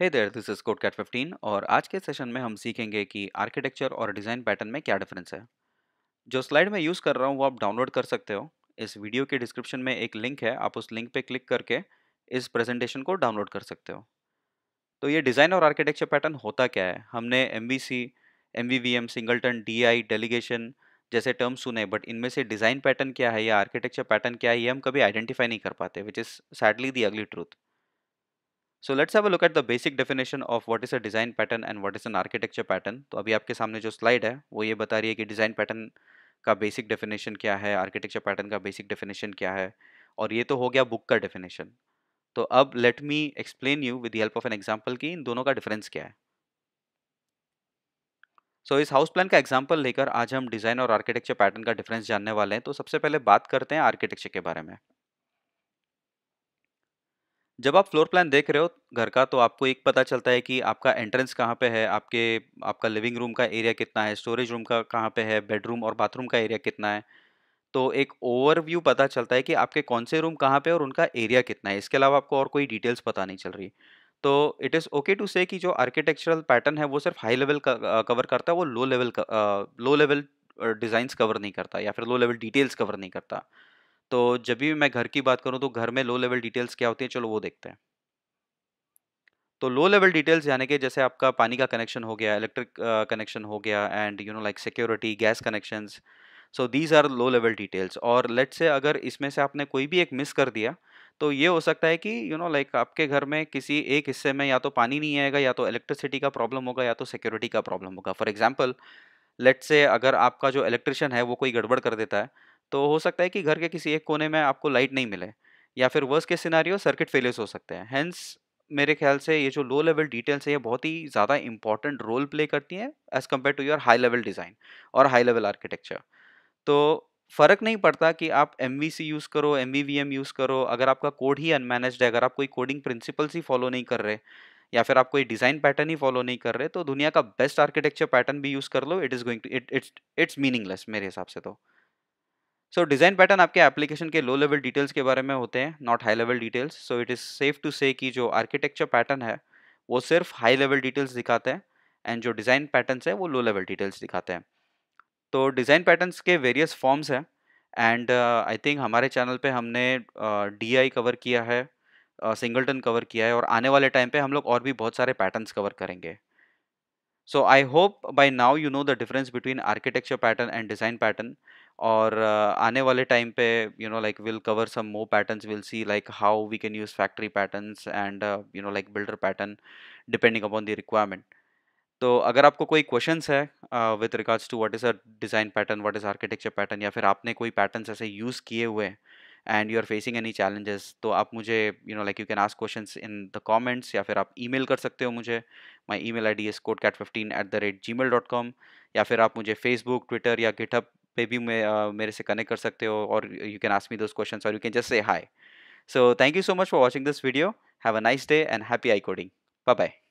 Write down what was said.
Hey there this is Codecat 15 और आज के सेशन में हम सीखेंगे कि आर्किटेक्चर और डिज़ाइन पैटर्न में क्या डिफरेंस है। जो स्लाइड मैं यूज़ कर रहा हूँ, वो आप डाउनलोड कर सकते हो। इस वीडियो के डिस्क्रिप्शन में एक लिंक है, आप उस लिंक पे क्लिक करके इस प्रेजेंटेशन को डाउनलोड कर सकते हो। तो ये डिज़ाइन और आर्किटेक्चर पैटर्न होता क्या है? हमने M V C M V V M singleton D I delegation जैसे टर्म्स सुने बट इनमें से डिज़ाइन पैटर्न क्या है या आर्किटेक्चर पैटर्न क्या है, ये हम कभी आइडेंटिफाई नहीं कर पाते विच is sadly the ugly truth So let's have a look at the basic definition of what is a design pattern and what is an architecture pattern. तो अभी आपके सामने जो स्लाइड है वो ये बता रही है कि डिज़ाइन पैटर्न का बेसिक डेफिनेशन क्या है आर्किटेक्चर पैटर्न का बेसिक डेफिनेशन क्या है और ये तो हो गया बुक का डेफिनेशन तो अब let me explain you with the help of an example कि इन दोनों का डिफरेंस क्या है. सो so, इस हाउस प्लान का एग्जांपल लेकर आज हम डिज़ाइन और आर्किटेक्चर पैटर्न का डिफरेंस जानने वाले हैं. तो सबसे पहले बात करते हैं आर्किटेक्चर के बारे में. जब आप फ्लोर प्लान देख रहे हो घर का तो आपको एक पता चलता है कि आपका एंट्रेंस कहाँ पे है, आपके, आपका लिविंग रूम का एरिया कितना है, स्टोरेज रूम का कहाँ पे है, बेडरूम और बाथरूम का एरिया कितना है। तो एक ओवरव्यू पता चलता है कि आपके कौन से रूम कहाँ पे और उनका एरिया कितना है। इसके अलावा आपको और कोई डिटेल्स पता नहीं चल रही। तो it is okay to say कि जो आर्किटेक्चरल पैटर्न है, वो सिर्फ़ हाई लेवल कवर करता है, वो low level low level designs cover नहीं करता या फिर लो लेवल डिटेल्स कवर नहीं करता। तो जब भी मैं घर की बात करूँ तो घर में लो लेवल डिटेल्स क्या होती हैं, चलो वो देखते हैं। तो लो लेवल डिटेल्स यानी कि जैसे आपका पानी का कनेक्शन हो गया इलेक्ट्रिक कनेक्शन हो गया and you know like security gas connections so these are low level details और लेट से अगर इसमें से आपने कोई भी एक मिस कर दिया तो ये हो सकता है कि यू नो लाइक आपके घर में किसी एक हिस्से में या तो पानी नहीं आएगा, या तो इलेक्ट्रिसिटी का प्रॉब्लम होगा, या तो सिक्योरिटी का प्रॉब्लम होगा। फॉर एग्ज़ाम्पल लेट से अगर आपका जो इलेक्ट्रिशियन है वो कोई गड़बड़ कर देता है तो हो सकता है कि घर के किसी एक कोने में आपको लाइट नहीं मिले या फिर वर्स के सिनारियो सर्किट फेलियर्स हो सकते हैं। हैंस मेरे ख्याल से ये जो लो लेवल डिटेल्स है, ये बहुत ही ज़्यादा इंपॉर्टेंट रोल प्ले करती हैं as compare to your high level design और हाई लेवल आर्किटेक्चर तो फ़र्क नहीं पड़ता कि आप एमवीसी यूज़ करो एम यूज़ करो। अगर आपका कोड ही अनमैनेज्ड है, अगर आप कोई कोडिंग प्रिंसिपल्स ही फॉलो नहीं कर रहे या फिर आप कोई डिज़ाइन पैटर्न ही फॉलो नहीं कर रहे तो दुनिया का बेस्ट आर्किटेक्चर पैटर्न भी यूज़ कर लो। It is going to it it's it's meaningless मेरे हिसाब से तो। सो डिज़ाइन पैटर्न आपके एप्लीकेशन के लो लेवल डिटेल्स के बारे में होते हैं not high level details so it is safe to say कि जो आर्किटेक्चर पैटर्न है वो सिर्फ़ हाई लेवल डिटेल्स दिखाते हैं एंड जो डिज़ाइन पैटर्न्स है वो लो लेवल डिटेल्स दिखाते हैं. तो डिज़ाइन पैटर्न्स के वेरियस फॉर्म्स हैं एंड आई थिंक हमारे चैनल पे हमने डी uh, कवर किया है सिंगलटन uh, कवर किया है और आने वाले टाइम पे हम लोग और भी बहुत सारे पैटर्न्स कवर करेंगे. So I hope by now you know the difference between architecture pattern and design pattern और आने वाले टाइम पे you know like will cover some more patterns will see like how we can use factory patterns and you know like builder pattern depending upon the requirement तो अगर आपको कोई questions है with regards to what is a design pattern what is architecture pattern या फिर आपने कोई patterns ऐसे यूज़ किए हुए हैं and you are facing any challenges तो आप मुझे you know like you can ask questions in the comments या फिर आप ईमेल कर सकते हो मुझे। My email ID is code cat fifteen at the rate Gmail dot com या फिर आप मुझे फेसबुक ट्विटर या गिटअप पे भी मैं uh, मेरे से कनेक्ट कर सकते हो और you can ask me those question और you can just say hi so thank you so much for watching this video have a nice day and happy I coding bye bye